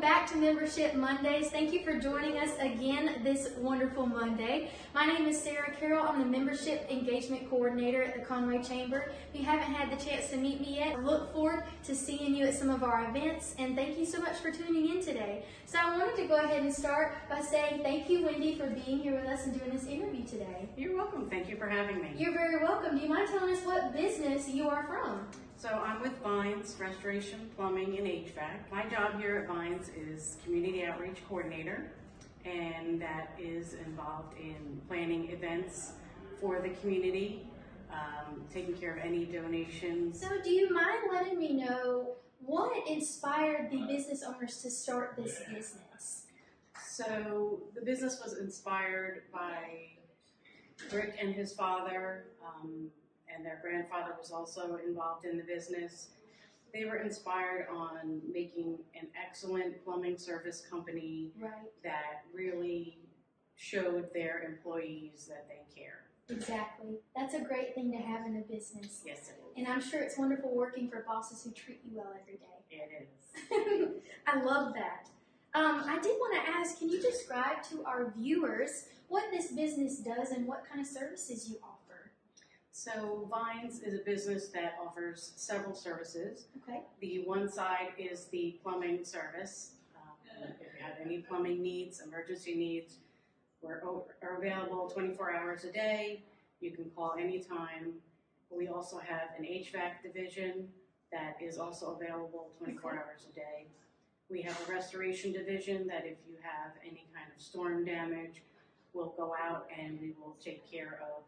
back to Membership Mondays. Thank you for joining us again this wonderful Monday. My name is Sarah Carroll. I'm the Membership Engagement Coordinator at the Conway Chamber. If you haven't had the chance to meet me yet, I look forward to seeing you at some of our events and thank you so much for tuning in today. So I wanted to go ahead and start by saying thank you, Wendy, for being here with us and doing this interview today. You're welcome. Thank you for having me. You're very welcome. Do you mind telling us what business you are from? So I'm with Vines Restoration Plumbing and HVAC. My job here at Vines is Community Outreach Coordinator, and that is involved in planning events for the community, um, taking care of any donations. So, do you mind letting me know what inspired the business owners to start this business? So the business was inspired by Rick and his father. Um, and their grandfather was also involved in the business. They were inspired on making an excellent plumbing service company Right. that really showed their employees that they care. Exactly. That's a great thing to have in a business. Yes, it And I'm sure it's wonderful working for bosses who treat you well every day. It is. I love that. Um, I did want to ask, can you describe to our viewers what this business does and what kind of services you offer? So Vines is a business that offers several services. Okay. The one side is the plumbing service. Um, if you have any plumbing needs, emergency needs, we're are available 24 hours a day. You can call anytime. We also have an HVAC division that is also available 24 Okay. hours a day. We have a restoration division that if you have any kind of storm damage, we'll go out and we will take care of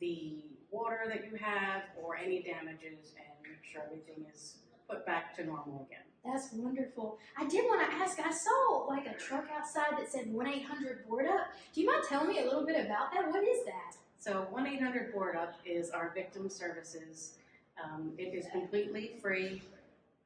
the water that you have or any damages and make sure everything is put back to normal again. That's wonderful. I did want to ask, I saw like a truck outside that said 1 800 board up. Do you mind telling me a little bit about that? What is that? So 1 800 Board Up is our victim services. Um, it is completely free.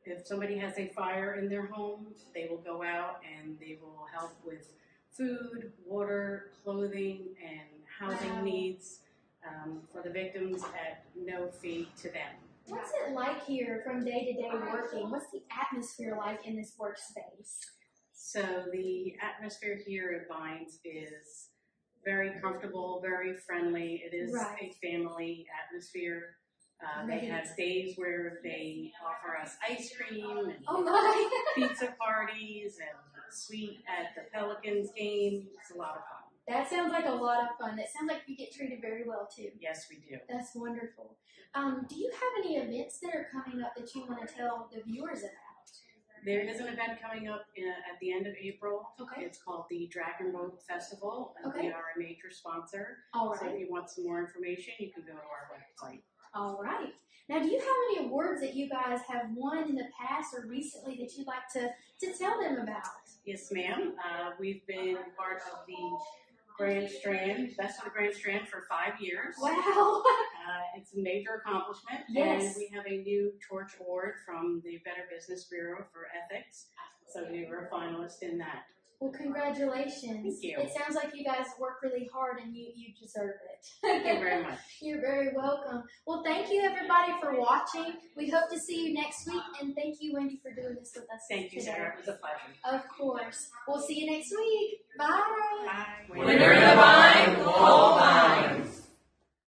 If somebody has a fire in their home, they will go out and they will help with food, water, clothing, and housing Wow. needs um, for the victims at no fee to them. What's it like here from day to day working? What's the atmosphere like in this workspace? So the atmosphere here at Vines is very comfortable, very friendly. It is Right. a family atmosphere. Uh, they have days where they offer us ice cream and Oh pizza parties and suite at the Pelicans game. It's a lot of fun. That sounds like a lot of fun. It sounds like you get treated very well too. Yes, we do. That's wonderful. Um, do you have any events that are coming up that you want to tell the viewers about? There is an event coming up in, at the end of April. Okay. It's called the Dragon Boat Festival, and Okay. we are a major sponsor. All So if you want some more information, you can go to our website. All right. Now, do you have any awards that you guys have won in the past or recently that you'd like to, to tell them about? Yes, ma'am. Uh, we've been part of the Grand Strand, Best of the Grand Strand for five years. Wow. Uh, it's a major accomplishment. Yes. And we have a new Torch Award from the Better Business Bureau for Ethics. So we were a finalist in that. Well, congratulations. Thank you. It sounds like you guys work really hard and you, you deserve it. Thank you very much. You're very welcome. Well, thank you everybody for watching. We hope to see you next week, and thank you, Wendy, for doing this with us Thank you. Sarah. It was a pleasure. Of course. We'll see you next week. Bye. Bye. When you're in the vines.